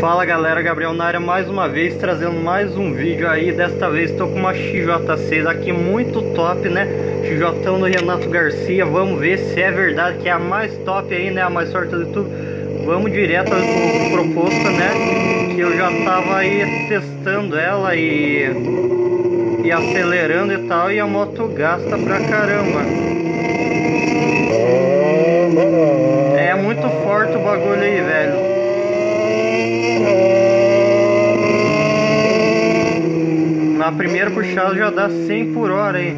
Fala galera, Gabriel na área mais uma vez, trazendo mais um vídeo aí Desta vez estou com uma XJ6 aqui muito top, né? XJ do Renato Garcia, vamos ver se é verdade que é a mais top aí, né? A mais sorte do YouTube Vamos direto ao proposto, né? Que eu já tava aí testando ela e... E acelerando e tal, e a moto gasta pra caramba É muito forte o bagulho aí, velho Na primeira puxada já dá 100 por hora aí.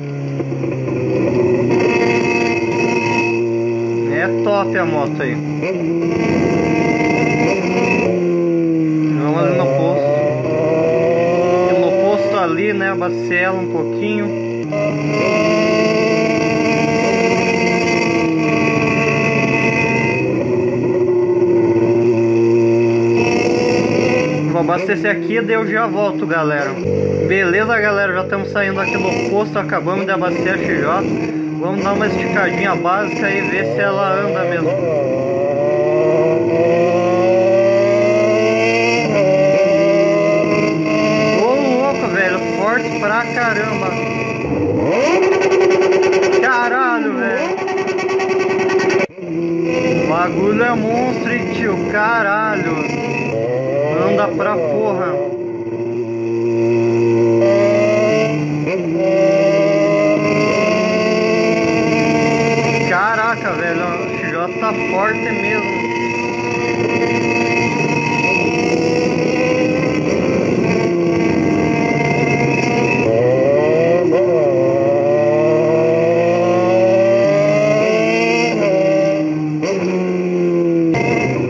É top a moto aí. Vamos ali no posto. E no posto ali, né? Abastece um pouquinho. Vou abastecer aqui e eu já volto, galera. Beleza, galera? Já estamos saindo aqui do posto, acabamos de abastecer a XJ. Vamos dar uma esticadinha básica e ver se ela anda mesmo. Ô louco, velho, forte pra caramba. Caralho, velho. O bagulho é monstro, tio. Caralho anda pra porra. Caraca, velho, o J tá forte mesmo.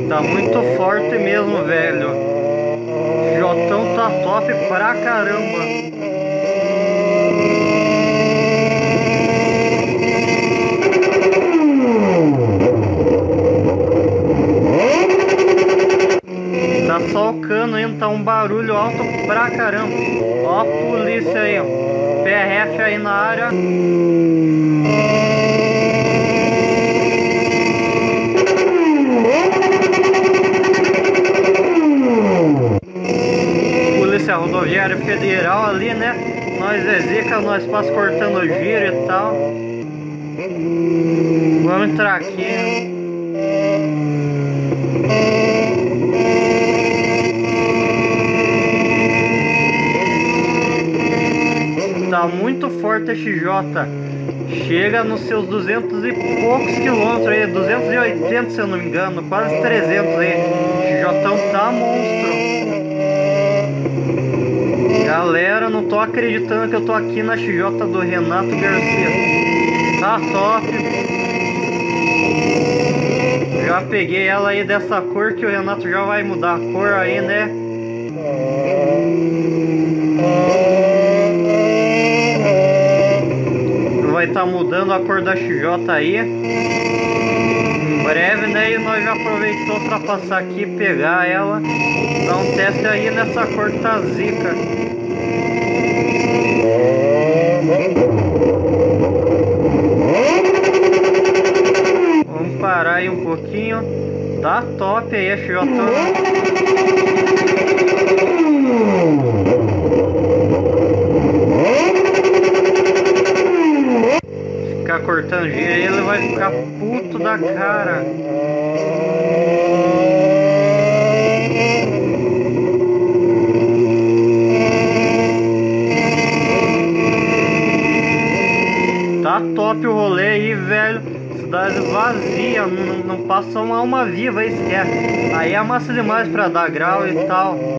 Tá muito forte mesmo, velho. Jotão tá top pra caramba. Tá só o cano ainda, tá um barulho alto pra caramba. Ó a polícia aí, ó. PRF aí na área. Rodoviária federal ali, né? Nós é zica, nós passa cortando giro e tal. Vamos entrar aqui. Tá muito forte a XJ. Chega nos seus 200 e poucos quilômetros aí, 280 se eu não me engano, quase 300 aí. XJ tá monstro. Galera, não tô acreditando que eu tô aqui na XJ do Renato Garcia. Tá top. Já peguei ela aí dessa cor que o Renato já vai mudar a cor aí, né? Vai estar tá mudando a cor da XJ aí. Breve, né? E nós já aproveitou para passar aqui, pegar ela, dar um teste aí nessa cor que tá. Vamos parar aí um pouquinho. Tá top aí a XJ. Ficar cortando giro aí, ele vai ficar cara. top o rolê aí, velho. Cidade vazia, não, não passa uma alma viva aí sequer. Aí é massa demais pra dar grau e tal.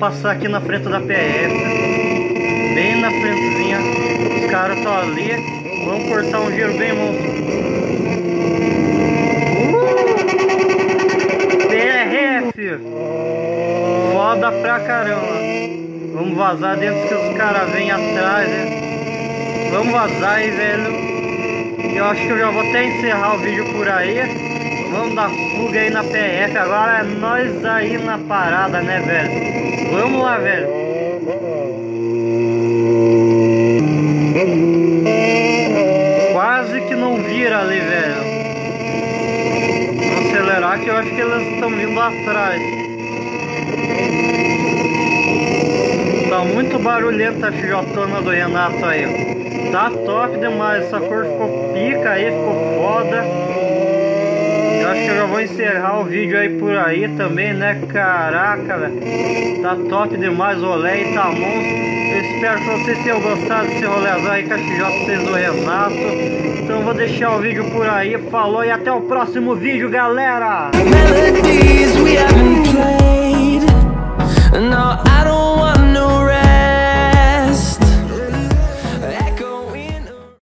passar aqui na frente da PF. Bem na frentezinha. Os caras estão ali. Vamos cortar um giro bem monstro. Uh! PRF! Foda pra caramba. Vamos vazar dentro que os caras vêm atrás, né? Vamos vazar aí, velho. Eu acho que eu já vou até encerrar o vídeo por aí. Vamos dar fuga aí na PF. Agora é nós aí na parada, né, velho? Vamos lá, velho. Quase que não vira ali, velho. Vamos acelerar que eu acho que eles estão vindo atrás. Tá muito barulhenta a xijotona do Renato aí. Tá top demais. Essa cor ficou pica aí, ficou foda acho que eu já vou encerrar o vídeo aí por aí também, né? Caraca, velho. Tá top demais o rolê e tá monstro. Eu espero que vocês tenham gostado desse rolezão aí a XJ6 do Renato. Então vou deixar o vídeo por aí. Falou e até o próximo vídeo, galera!